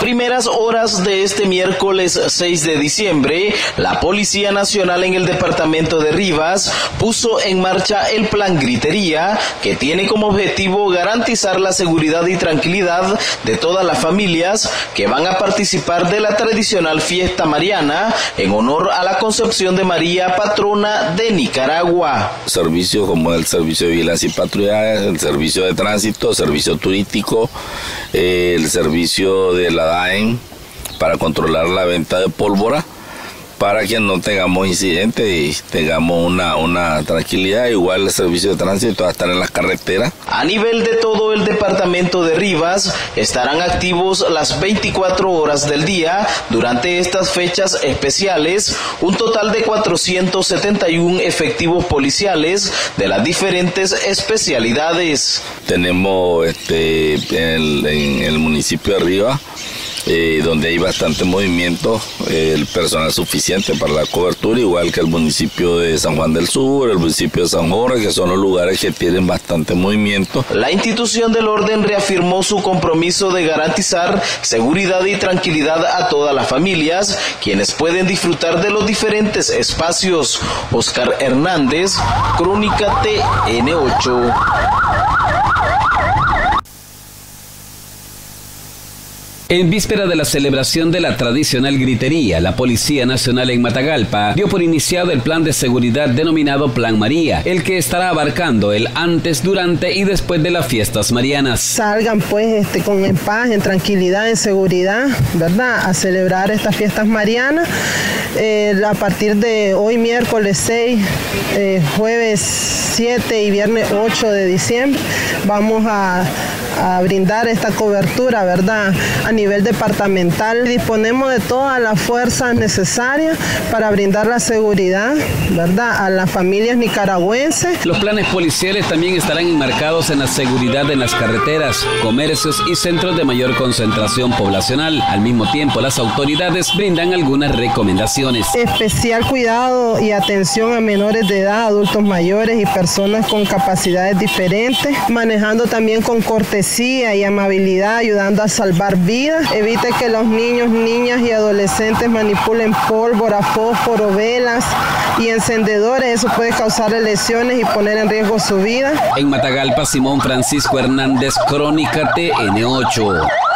Primeras horas de este miércoles 6 de diciembre, la Policía Nacional en el departamento de Rivas puso en marcha el plan Gritería, que tiene como objetivo garantizar la seguridad y tranquilidad de todas las familias que van a participar de la tradicional fiesta mariana en honor a la concepción de María, patrona de Nicaragua. Servicios como el servicio de vigilancia y patrullaje, el servicio de tránsito, servicio turístico, el servicio de la DAEN para controlar la venta de pólvora para que no tengamos incidentes y tengamos una, una tranquilidad. Igual el servicio de tránsito va a estar en las carreteras. A nivel de todo el departamento de Rivas, estarán activos las 24 horas del día durante estas fechas especiales, un total de 471 efectivos policiales de las diferentes especialidades. Tenemos este, en, en el municipio de Rivas eh, donde hay bastante movimiento, el personal suficiente para la cobertura, igual que el municipio de San Juan del Sur, el municipio de San Jorge, que son los lugares que tienen bastante movimiento. La institución del orden reafirmó su compromiso de garantizar seguridad y tranquilidad a todas las familias, quienes pueden disfrutar de los diferentes espacios. Oscar Hernández, Crónica TN8. En víspera de la celebración de la tradicional gritería, la Policía Nacional en Matagalpa dio por iniciado el plan de seguridad denominado Plan María, el que estará abarcando el antes, durante y después de las fiestas marianas. Salgan pues este, con en paz, en tranquilidad, en seguridad, ¿verdad? A celebrar estas fiestas marianas. Eh, a partir de hoy miércoles 6, eh, jueves 7 y viernes 8 de diciembre vamos a a brindar esta cobertura, ¿verdad? A nivel departamental disponemos de todas las fuerzas necesarias para brindar la seguridad, ¿verdad? A las familias nicaragüenses. Los planes policiales también estarán enmarcados en la seguridad en las carreteras, comercios y centros de mayor concentración poblacional. Al mismo tiempo, las autoridades brindan algunas recomendaciones. Especial cuidado y atención a menores de edad, adultos mayores y personas con capacidades diferentes, manejando también con cortesía y amabilidad ayudando a salvar vidas. Evite que los niños, niñas y adolescentes manipulen pólvora, fósforo, velas y encendedores. Eso puede causar lesiones y poner en riesgo su vida. En Matagalpa, Simón Francisco Hernández, Crónica TN8.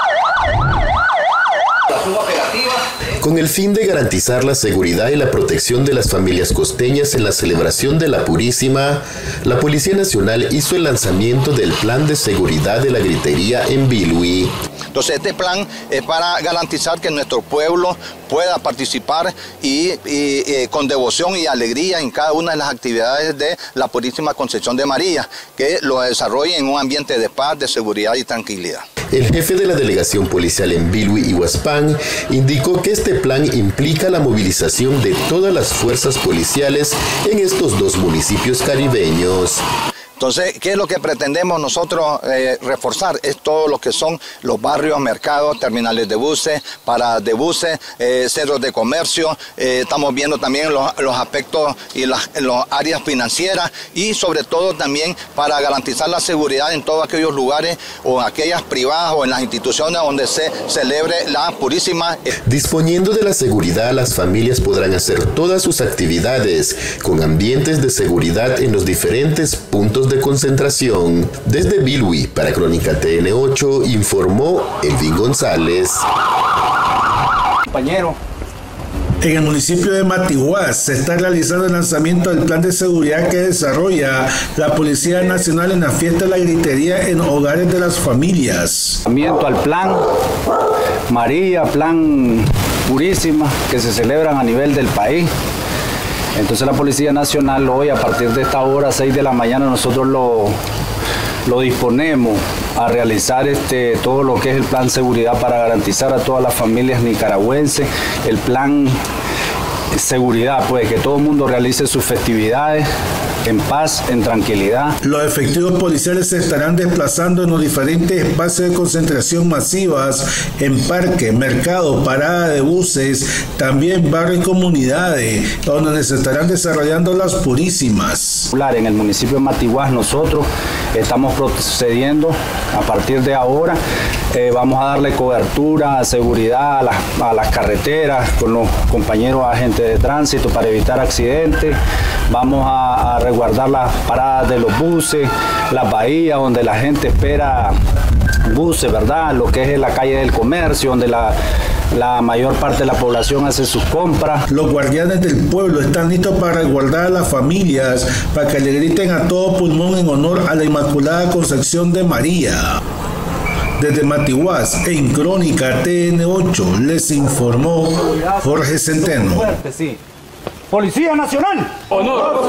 Con el fin de garantizar la seguridad y la protección de las familias costeñas en la celebración de la Purísima, la Policía Nacional hizo el lanzamiento del Plan de Seguridad de la Gritería en Bilwi. Entonces este plan es para garantizar que nuestro pueblo pueda participar y, eh, con devoción y alegría en cada una de las actividades de la Purísima Concepción de María, que lo desarrolle en un ambiente de paz, de seguridad y tranquilidad. El jefe de la delegación policial en Bilwi y Huaspán indicó que este plan implica la movilización de todas las fuerzas policiales en estos dos municipios caribeños. Entonces, ¿qué es lo que pretendemos nosotros eh, reforzar? Es todo lo que son los barrios, mercados, terminales de buses, paradas de buses, eh, centros de comercio. Eh, estamos viendo también los, aspectos y las áreas financieras y sobre todo también para garantizar la seguridad en todos aquellos lugares o aquellas privadas o en las instituciones donde se celebre la purísima. Disponiendo de la seguridad, las familias podrán hacer todas sus actividades con ambientes de seguridad en los diferentes puntos de de concentración. Desde Bilwi para Crónica TN8 informó Elvin González. Compañero. En el municipio de Matiguás se está realizando el lanzamiento del plan de seguridad que desarrolla la Policía Nacional en la fiesta de la gritería en hogares de las familias. Al plan María, plan Purísima, que se celebran a nivel del país. Entonces la Policía Nacional hoy a partir de esta hora, 6 de la mañana, nosotros lo, lo disponemos a realizar este, todo lo que es el plan seguridad para garantizar a todas las familias nicaragüenses, el plan seguridad, pues que todo el mundo realice sus festividades en paz, en tranquilidad. Los efectivos policiales se estarán desplazando en los diferentes espacios de concentración masivas en parques, mercados, parada de buses, también barrios y comunidades, donde se estarán desarrollando las purísimas. En el municipio de Matiguás nosotros estamos procediendo a partir de ahora. Eh, vamos a darle cobertura, seguridad a las, a las carreteras con los compañeros agentes de tránsito para evitar accidentes. Vamos a, a resguardar las paradas de los buses, las bahías donde la gente espera buses, ¿verdad? Lo que es la calle del comercio, donde la, la mayor parte de la población hace sus compras. Los guardianes del pueblo están listos para resguardar a las familias, para que le griten a todo pulmón en honor a la Inmaculada Concepción de María. Desde Matiguás, en Crónica TN8, les informó Jorge Centeno. Policía Nacional. Honor.